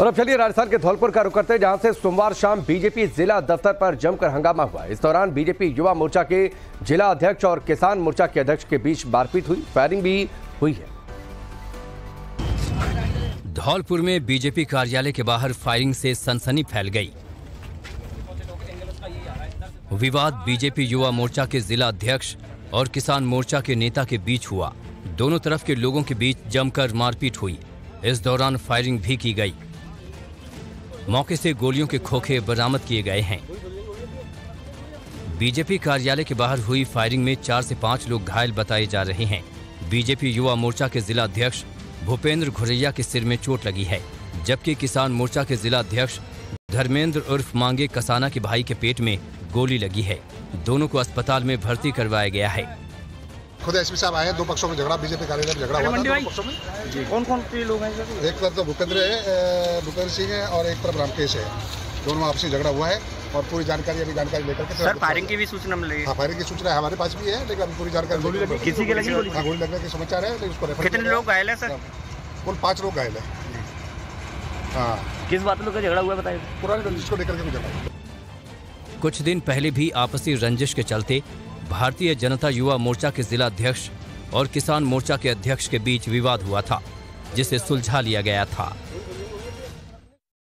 और अब चलिए राजस्थान के धौलपुर का रुख करते हैं, जहाँ से सोमवार शाम बीजेपी जिला दफ्तर पर जमकर हंगामा हुआ इस दौरान बीजेपी युवा मोर्चा के जिला अध्यक्ष और किसान मोर्चा के अध्यक्ष के बीच मारपीट हुई, फायरिंग भी हुई है। धौलपुर में बीजेपी कार्यालय के बाहर फायरिंग से सनसनी फैल गई। विवाद बीजेपी युवा मोर्चा के जिला अध्यक्ष और किसान मोर्चा के नेता के बीच हुआ। दोनों तरफ़ के लोगों के बीच जमकर मारपीट हुई। इस दौरान फायरिंग भी की गई। मौके से गोलियों के खोखे बरामद किए गए हैं। बीजेपी कार्यालय के बाहर हुई फायरिंग में चार से पाँच लोग घायल बताए जा रहे हैं। बीजेपी युवा मोर्चा के जिला अध्यक्ष भूपेंद्र घुरैया के सिर में चोट लगी है, जबकि किसान मोर्चा के जिला अध्यक्ष धर्मेंद्र उर्फ़ मांगे कसाना के भाई के पेट में गोली लगी है। दोनों को अस्पताल में भर्ती करवाया गया है। खुद एसपी साहब आए हैं दो पक्षों में झगड़ा बीजेपी कार्यालय में झगड़ा हुआ था पक्षों में। कौन कौन से लोग हैं एक तरफ़ तो भूपेंद्र है भूपेंद्र सिंह है और एक तरफ़ रामकेश है। दोनों आपसी झगड़ा हुआ है और पूरी जानकारी अभी जानकारी लेकर के सर फायरिंग की भी सूचना मिली। हाँ फायरिंग की सूचना हमारे पास भी है लेकिन अभी पूरी जानकारी किसी के लगी गोली? हाँ गोली लगने के समाचार है लेकिन उसको रेफर कितने लोग घायल हैं सर? कुल पाँच लोग घायल है। हाँ। किस बात में झगड़ा हुआ बताइए? पुरानी रंजिश को लेकर के है कुछ दिन पहले भी आपसी रंजिश के चलते भारतीय जनता युवा मोर्चा के जिला अध्यक्ष और किसान मोर्चा के अध्यक्ष के बीच विवाद हुआ था, जिसे सुलझा लिया गया था।